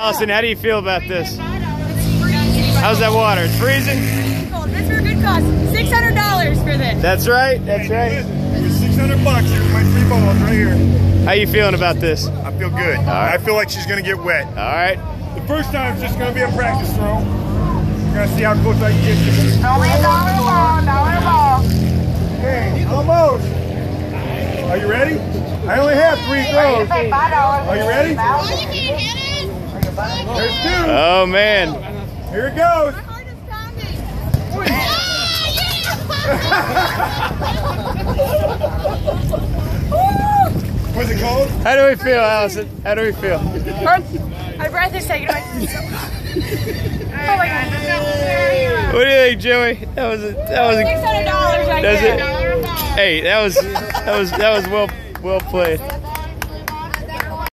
Allison, how do you feel about this? How's that water? It's freezing? Oh, this for a good cause. Six hundred dollars for this. That's right. That's right. It was 600 bucks. Here's my three balls right here. How you feeling about this? I feel good. right. I feel like she's gonna get wet. All right. The first time it's just gonna be a practice throw. We're gonna see how close I can get to this. Only a dollar ball, dollar ball. Okay, almost. Are you ready? I only have three throws. Five dollars. Are you ready? There's two. Oh man. Here it goes. Was it cold? How do we feel, Allison? How do we feel? My breath is taking my. oh my god. What do you think, Joey? That was a, that was Six a, hundred dollars right there. it? Hey, that was that was that was well well played.